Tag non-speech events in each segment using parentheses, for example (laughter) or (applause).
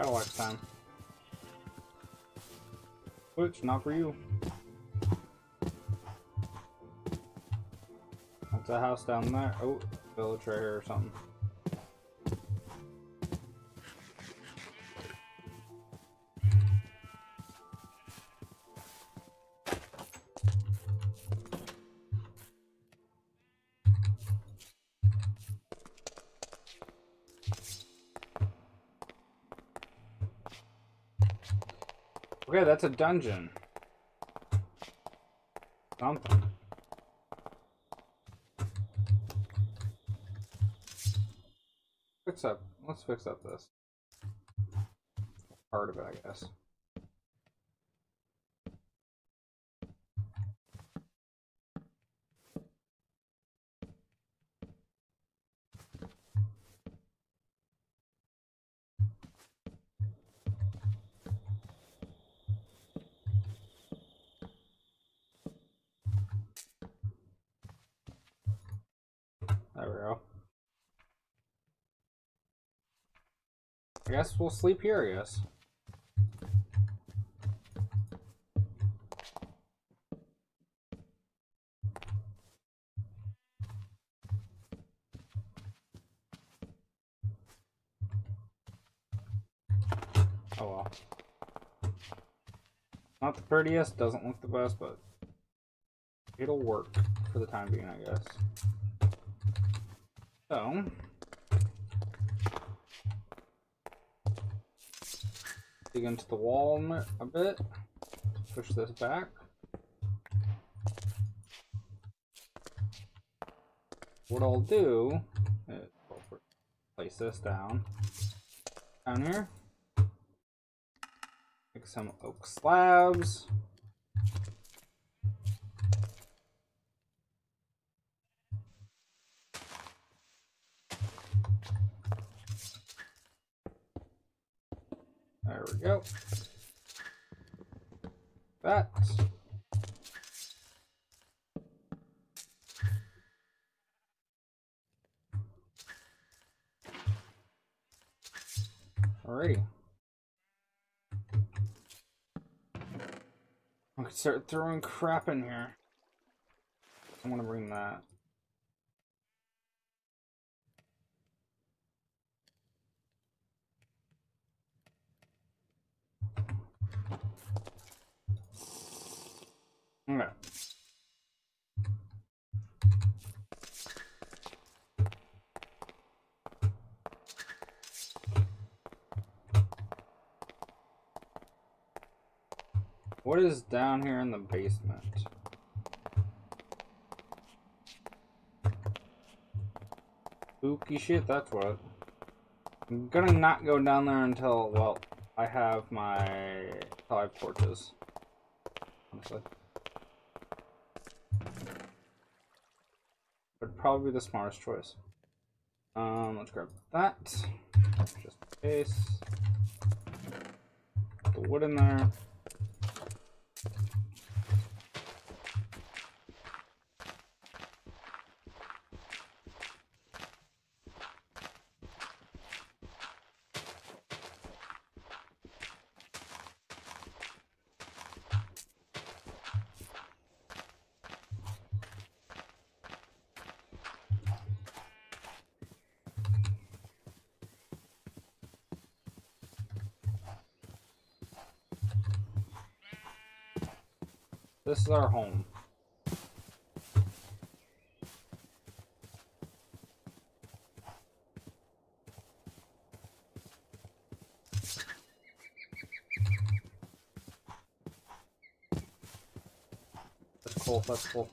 Battle time. Which, not for you. That's a house down there. Oh, village right here or something. That's a dungeon. Something. Fix up. Let's fix up this. Part of it, I guess. I guess we'll sleep here, I guess. Oh well. Not the prettiest, doesn't look the best, but it'll work for the time being, I guess. So, dig into the wall a bit. Push this back. What I'll do is place this down down here. Make some oak slabs. There go. That. Alrighty. I can start throwing crap in here. I'm gonna bring that. What is down here in the basement? Spooky shit, that's what. I'm gonna not go down there until, well, I have my five torches. Honestly. Probably the smartest choice. Um, let's grab that, just in case. Put the wood in there. This is our home. That's cool, that's cool.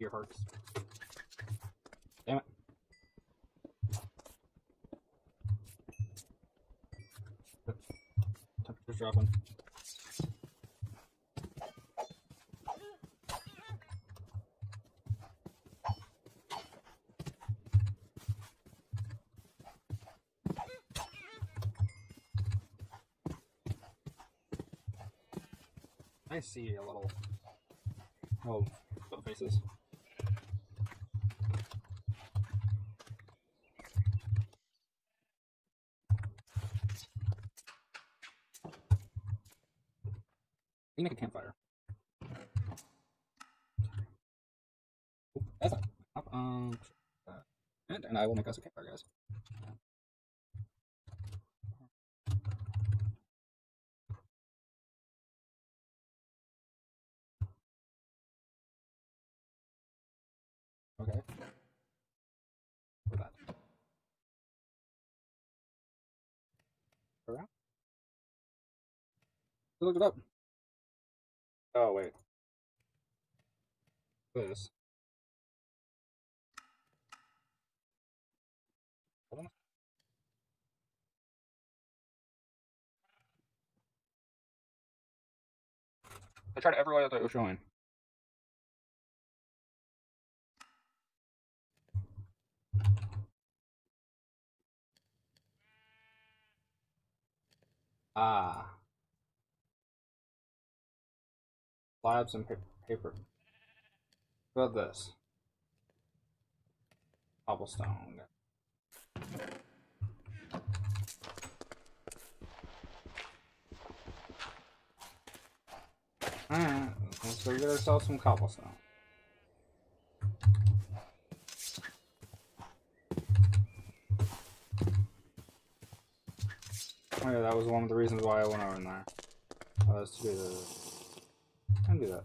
Your hearts. Damn it. Temperature's dropping. I see a little. Oh, faces. You make a campfire. That's not. Um, and, and I will make us a campfire, guys. Okay. For that. Around? Look it up. Oh wait. This. I tried every way that it was showing. Ah. Slabs and paper. What about this? Cobblestone. Alright, let's go get ourselves some cobblestone. Oh yeah, that was one of the reasons why I went over in there. Was to do the... Can do that.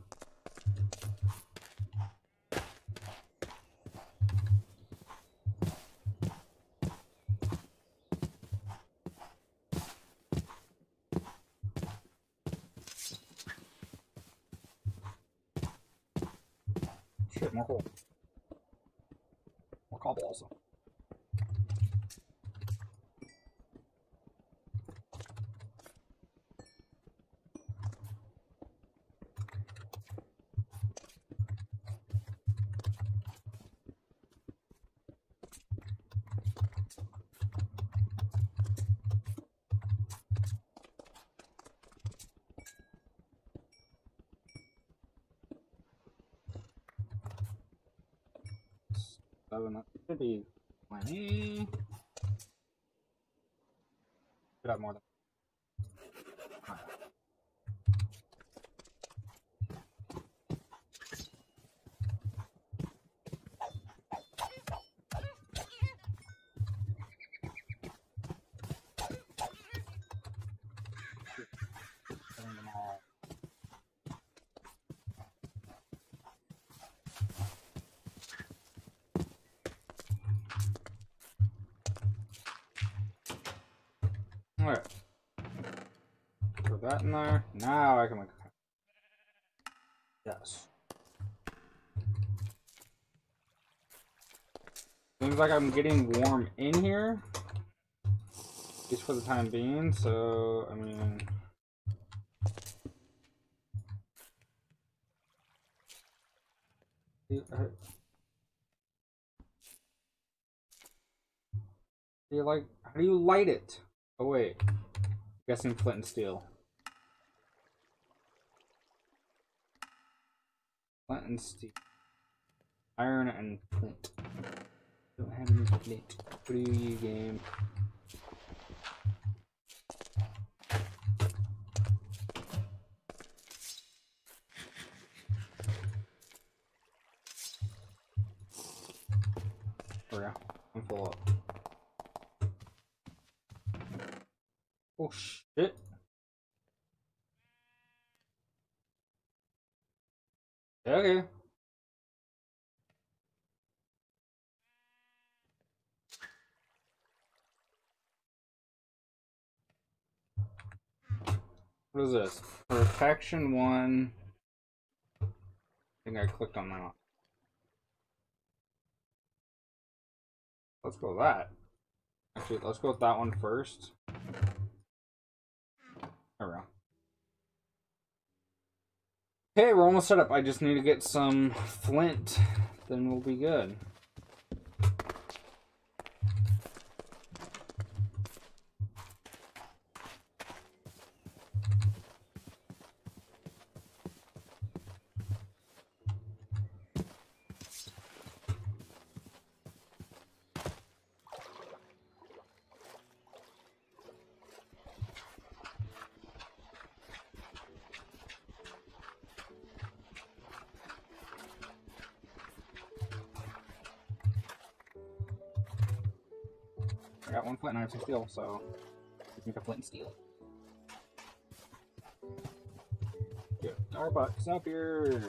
Shit, cobble also. Seven, that should be plenty. Should have more than. Getting them all. Alright. Put that in there. Now I can make Yes. Seems like I'm getting warm in here. Just for the time being, so I mean Do you like how do you light it? Oh wait. I'm Guessing flint and steel. Flint and steel. Iron and flint. Don't have any flint. You game? Oh yeah, I'm full up. Oh shit. Okay. What is this? Perfection one. I think I clicked on that. Let's go that. Actually, let's go with that one first. There we go. Okay, we're almost set up. I just need to get some flint. Then we'll be good. Got one flint and I have some steel, so make a flint and steel. Get our butts up here.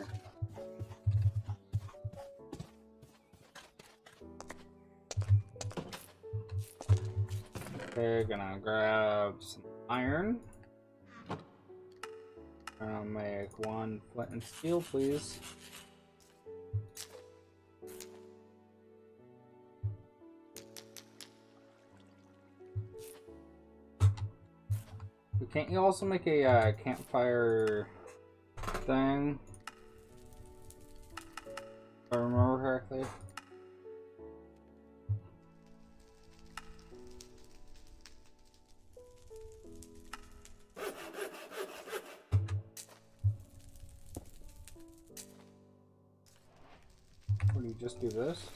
Okay, gonna grab some iron. I'll make one flint and steel, please. Can't you also make a uh, campfire thing? If I remember correctly. Or do you just do this?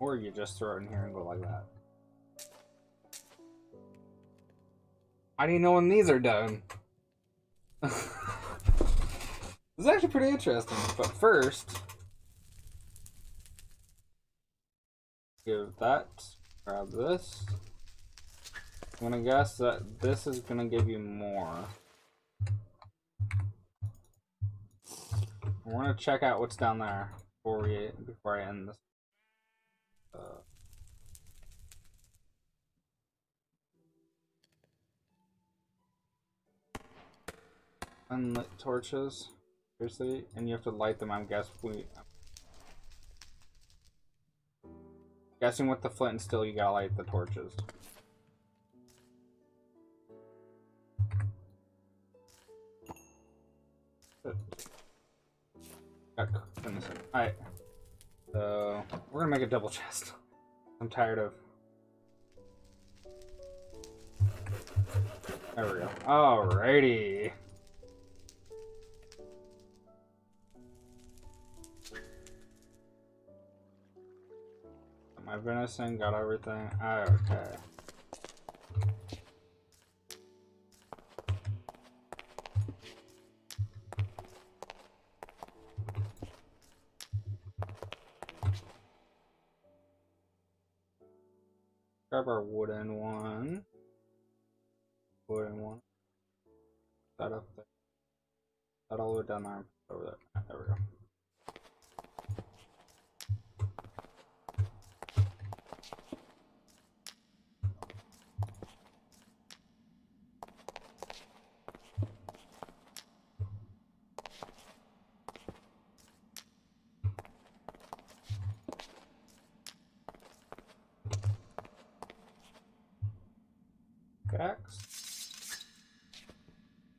Or you just throw it in here and go like that. I didn't know when these are done. (laughs) this is actually pretty interesting. But first, give that, grab this. I'm gonna guess that this is gonna give you more. We're gonna check out what's down there before we before I end this. Uh, unlit torches. Seriously? And you have to light them, I'm guessing. We, guessing with the flint and steel, you gotta light the torches. Alright. So, we're gonna make a double (laughs) chest. I'm tired of... There we go. Alrighty. My venison got everything. Okay. Grab our wooden one. Wooden one. That up there. That all the way down there. Over there. There we go.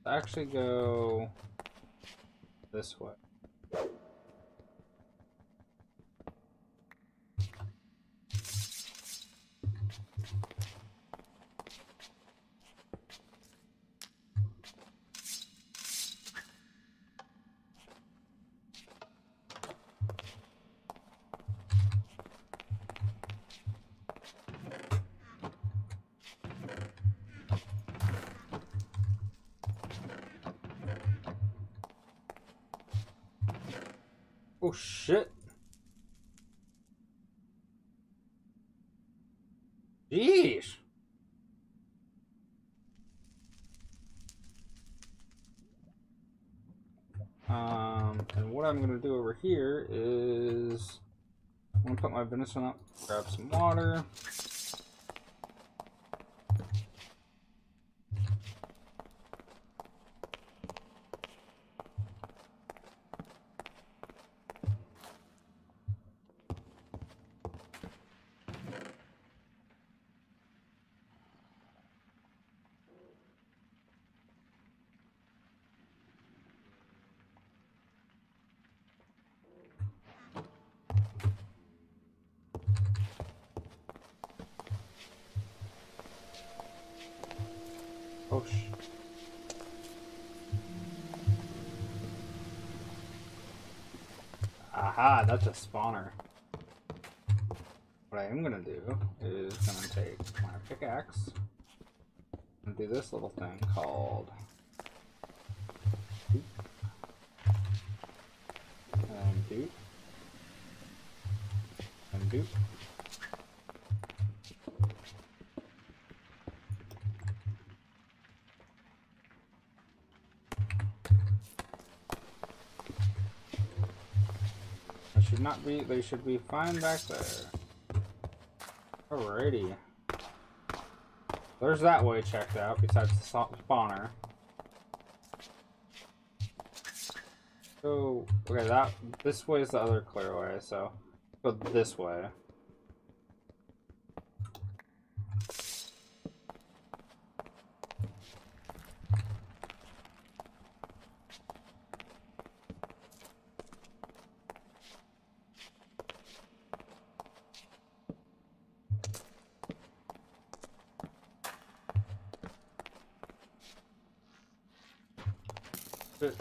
Actually go this way. Oh shit. Jeez. Um, and what I'm gonna do over here is I'm gonna put my venison up, grab some water. Aha, that's a spawner. What I am gonna do is gonna take my pickaxe and do this little thing called and do and do. I should not be, they should be fine back there. Alrighty. There's that way checked out, besides the spawner. So, okay, that, this way is the other clear way, so, go this way. Fuck.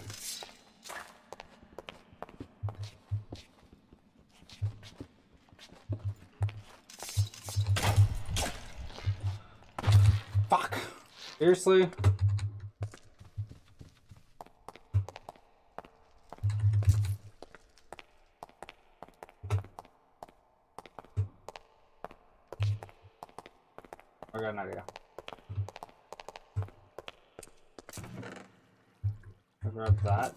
Seriously? I got an idea. Grab that.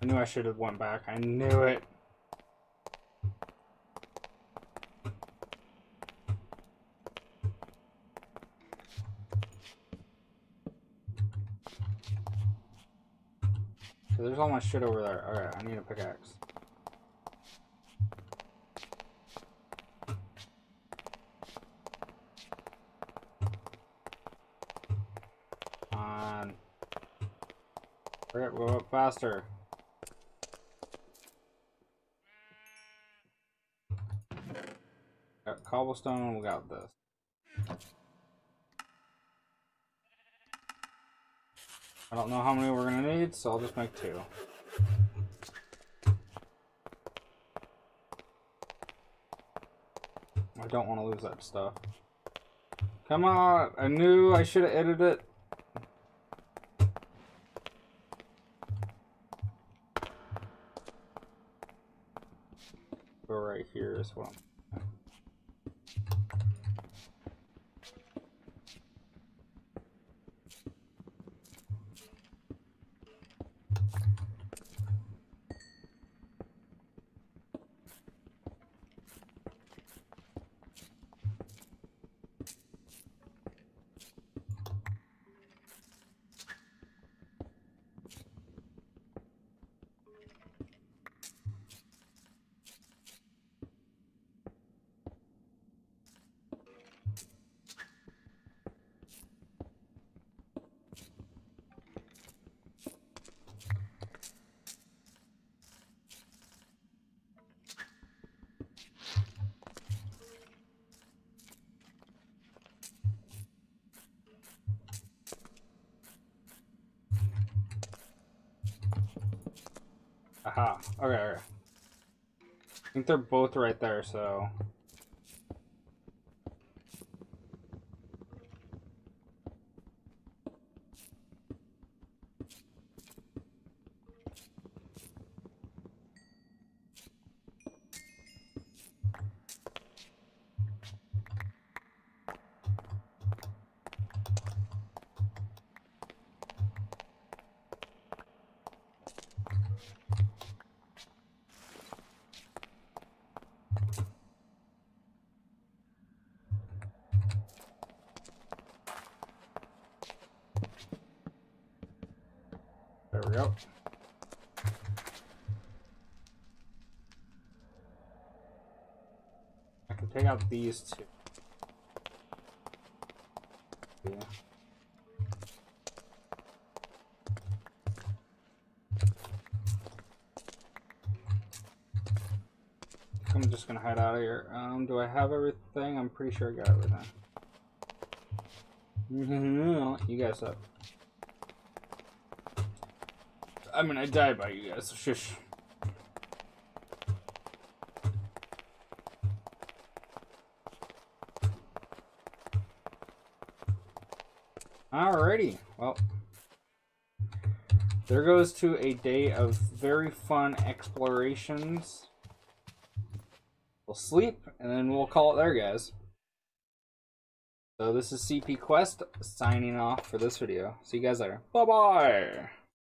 I knew I should have went back. I knew it. There's all my shit over there. Alright, I need a pickaxe. Up, go up faster. Got cobblestone, we got this. I don't know how many we're gonna need, so I'll just make two. I don't want to lose that stuff. Come on! I knew I should have edited it. As well. Aha. Okay, okay. I think they're both right there, so. I can take out these two. Yeah. I'm just gonna hide out of here. Um, do I have everything? I'm pretty sure I got everything. (laughs) You guys up. I mean, I died by you guys, so shush. Alrighty, well. there goes to a day of very fun explorations. We'll sleep, and then we'll call it there, guys. So this is CP Quest signing off for this video. See you guys later. Bye-bye!